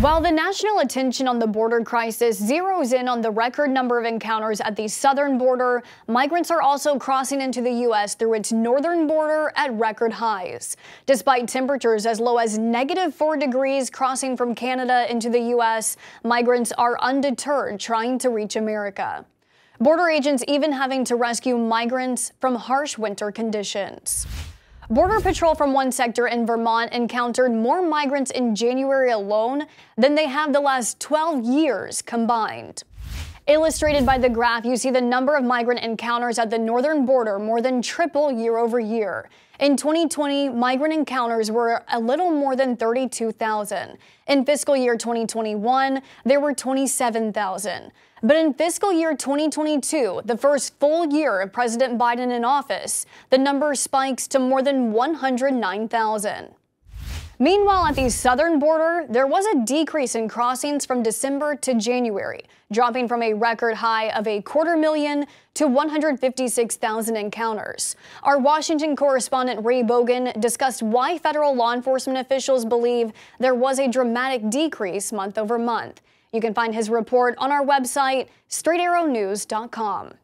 While the national attention on the border crisis zeroes in on the record number of encounters at the southern border, migrants are also crossing into the U.S. through its northern border at record highs. Despite temperatures as low as negative 4 degrees crossing from Canada into the U.S., migrants are undeterred trying to reach America. Border agents even having to rescue migrants from harsh winter conditions. Border Patrol from one sector in Vermont encountered more migrants in January alone than they have the last 12 years combined. Illustrated by the graph, you see the number of migrant encounters at the northern border more than triple year over year. In 2020, migrant encounters were a little more than 32,000. In fiscal year 2021, there were 27,000. But in fiscal year 2022, the first full year of President Biden in office, the number spikes to more than 109,000. Meanwhile, at the southern border, there was a decrease in crossings from December to January, dropping from a record high of a quarter million to 156,000 encounters. Our Washington correspondent Ray Bogan discussed why federal law enforcement officials believe there was a dramatic decrease month over month. You can find his report on our website, straightarrownews.com.